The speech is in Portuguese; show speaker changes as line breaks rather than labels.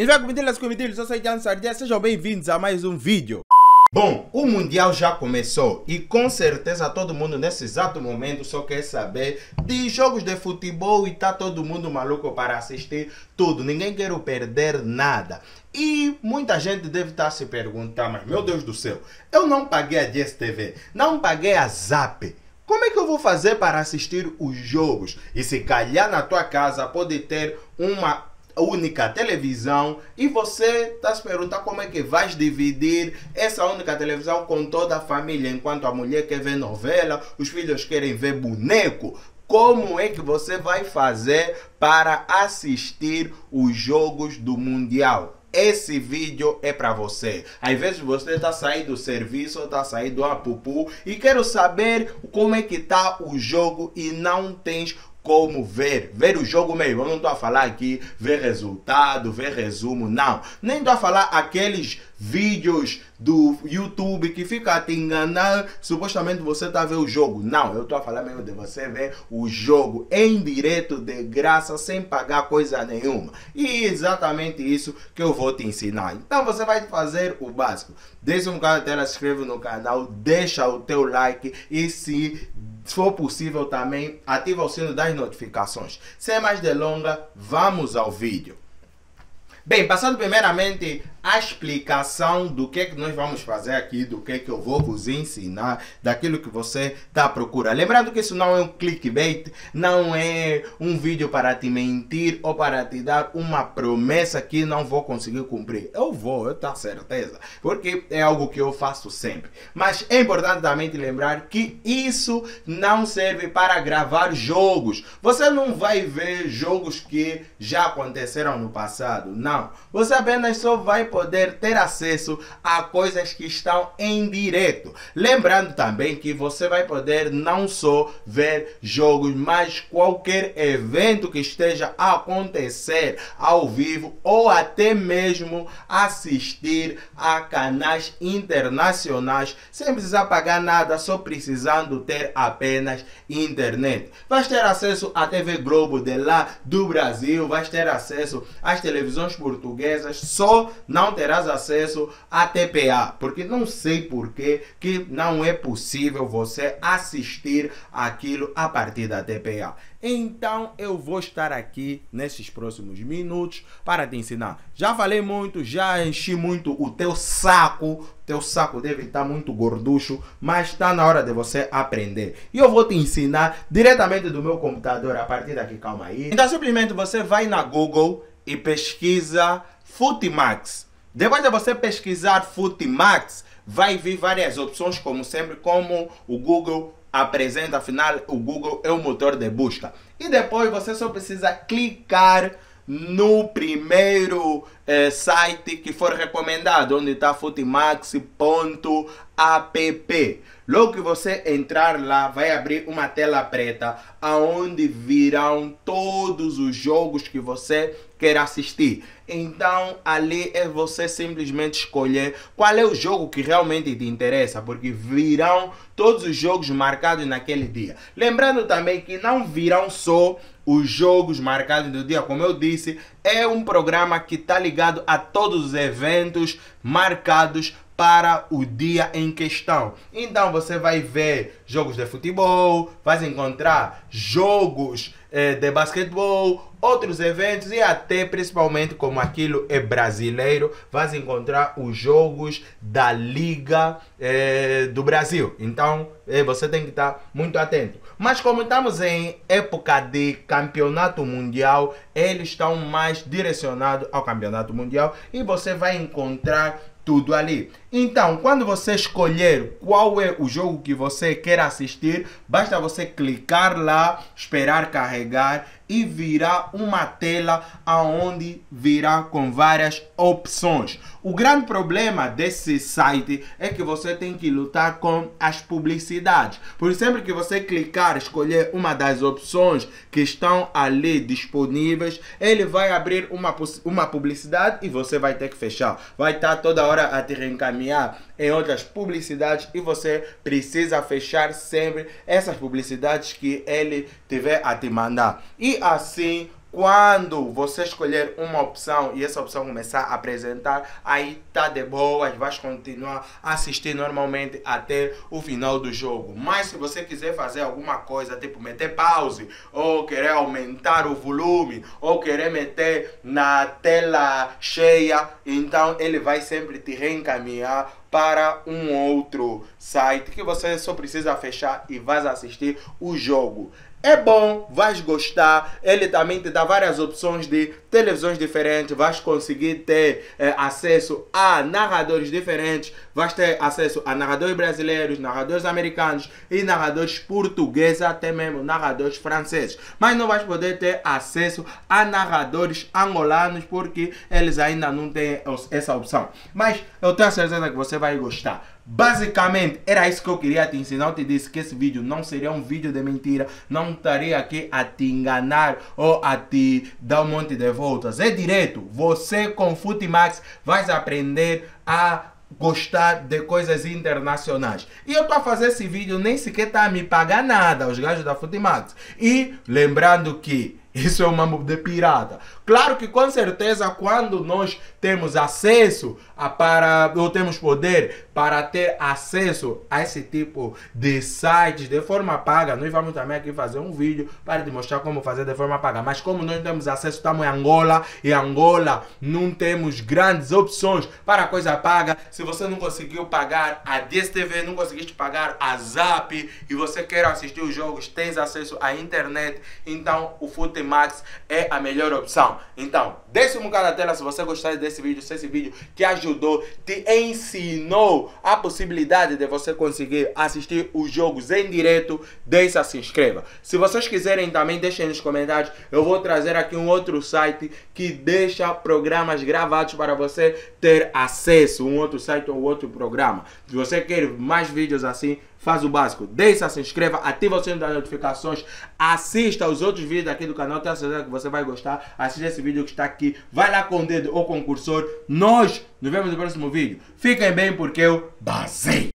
Então, comitilhas, comitilhos, eu sou Jan Sardia, sejam bem-vindos a mais um vídeo.
Bom, o Mundial já começou e com certeza todo mundo nesse exato momento só quer saber de jogos de futebol e tá todo mundo maluco para assistir tudo. Ninguém quer perder nada. E muita gente deve estar se perguntando, mas meu Deus do céu, eu não paguei a DSTV, não paguei a Zap. Como é que eu vou fazer para assistir os jogos? E se calhar na tua casa pode ter uma única televisão e você está se perguntando como é que vais dividir essa única televisão com toda a família, enquanto a mulher quer ver novela, os filhos querem ver boneco. Como é que você vai fazer para assistir os jogos do Mundial? esse vídeo é para você. Às vezes você está saindo do serviço, está saindo do apupu e quero saber como é que está o jogo e não tens como ver, ver o jogo mesmo. Eu não estou a falar aqui ver resultado, ver resumo, não. Nem estou a falar aqueles vídeos do YouTube que fica te enganando, supostamente você está a ver o jogo. Não, eu estou a falar mesmo de você ver o jogo em direto, de graça, sem pagar coisa nenhuma. E é exatamente isso que eu vou te ensinar. Então você vai fazer o básico. Deixa um bocado de tela, se no canal, deixa o teu like e se se for possível também, ativa o sino das notificações. Sem mais delongas, vamos ao vídeo. Bem, passando primeiramente a explicação do que é que nós vamos fazer aqui, do que é que eu vou vos ensinar, daquilo que você está à procura. Lembrando que isso não é um clickbait, não é um vídeo para te mentir ou para te dar uma promessa que não vou conseguir cumprir. Eu vou, eu tenho certeza, porque é algo que eu faço sempre. Mas é importante também te lembrar que isso não serve para gravar jogos. Você não vai ver jogos que já aconteceram no passado, não. Você apenas só vai poder ter acesso a coisas que estão em direto. Lembrando também que você vai poder não só ver jogos, mas qualquer evento que esteja a acontecer ao vivo ou até mesmo assistir a canais internacionais sem precisar pagar nada, só precisando ter apenas internet. Vai ter acesso à TV Globo de lá do Brasil, vai ter acesso às televisões portuguesas, só não terás acesso à TPA, porque não sei porquê que não é possível você assistir aquilo a partir da TPA. Então eu vou estar aqui nesses próximos minutos para te ensinar. Já falei muito, já enchi muito o teu saco. Teu saco deve estar muito gorducho, mas está na hora de você aprender. E eu vou te ensinar diretamente do meu computador a partir daqui, calma aí. Então simplesmente você vai na Google e pesquisa Futimax. Depois de você pesquisar Futimax, vai vir várias opções, como sempre, como o Google apresenta, afinal, o Google é o motor de busca. E depois você só precisa clicar no primeiro eh, site que for recomendado, onde está futimax.app. Logo que você entrar lá, vai abrir uma tela preta, aonde virão todos os jogos que você quer assistir. Então ali é você simplesmente escolher qual é o jogo que realmente te interessa, porque virão todos os jogos marcados naquele dia. Lembrando também que não virão só os jogos marcados do dia, como eu disse, é um programa que está ligado a todos os eventos marcados para o dia em questão. Então você vai ver jogos de futebol, vai encontrar jogos eh, de basquetebol, outros eventos e até principalmente como aquilo é brasileiro, vai encontrar os jogos da Liga eh, do Brasil. Então você tem que estar muito atento. Mas como estamos em época de campeonato mundial, eles estão mais direcionados ao campeonato mundial e você vai encontrar tudo ali. Então, quando você escolher qual é o jogo que você quer assistir, basta você clicar lá, esperar carregar e virá uma tela aonde virá com várias opções. O grande problema desse site é que você tem que lutar com as publicidades. Por sempre que você clicar, escolher uma das opções que estão ali disponíveis, ele vai abrir uma, uma publicidade e você vai ter que fechar. Vai estar toda hora a te reencaminhar em outras publicidades e você precisa fechar sempre essas publicidades que ele tiver a te mandar. E assim Quando você escolher uma opção e essa opção começar a apresentar, aí tá de boas, vais continuar assistir normalmente até o final do jogo. Mas se você quiser fazer alguma coisa, tipo meter pause, ou querer aumentar o volume, ou querer meter na tela cheia, então ele vai sempre te reencaminhar para um outro site que você só precisa fechar e vai assistir o jogo. É bom, vais gostar. Ele também te dá várias opções de televisões diferentes. Vais conseguir ter eh, acesso a narradores diferentes. Vais ter acesso a narradores brasileiros, narradores americanos e narradores portugueses, até mesmo narradores franceses. Mas não vais poder ter acesso a narradores angolanos porque eles ainda não têm essa opção. Mas eu tenho certeza que você vai gostar. Basicamente, era isso que eu queria te ensinar. Eu te disse que esse vídeo não seria um vídeo de mentira. Não estaria aqui a te enganar ou a te dar um monte de voltas. É direto. Você com Futimax vai aprender a gostar de coisas internacionais. E eu estou a fazer esse vídeo nem sequer tá a me pagar nada, os gajos da Futimax. E lembrando que isso é um mambo de pirata. Claro que com certeza quando nós temos acesso a para ou temos poder para ter acesso a esse tipo de sites de forma paga, nós vamos também aqui fazer um vídeo para te mostrar como fazer de forma paga. Mas como nós temos acesso, estamos em Angola e Angola não temos grandes opções para coisa paga. Se você não conseguiu pagar a DSTV, não conseguiste pagar a Zap e você quer assistir os jogos, tens acesso à internet, então o Fute Max é a melhor opção. Então, deixe um bocado na tela se você gostar desse vídeo, se esse vídeo te ajudou, te ensinou a possibilidade de você conseguir assistir os jogos em direto, deixa se inscreva. Se vocês quiserem também, deixem nos comentários. Eu vou trazer aqui um outro site que deixa programas gravados para você ter acesso, um outro site ou outro programa. Se você quer mais vídeos assim, faz o básico. Deixa, se inscreva, ativa o sininho das notificações, assista os outros vídeos aqui do canal, tenho certeza que você vai gostar. Assista esse vídeo que está aqui, vai lá com o dedo ou com o cursor. Nós nos vemos no próximo vídeo. Fiquem bem porque eu basei.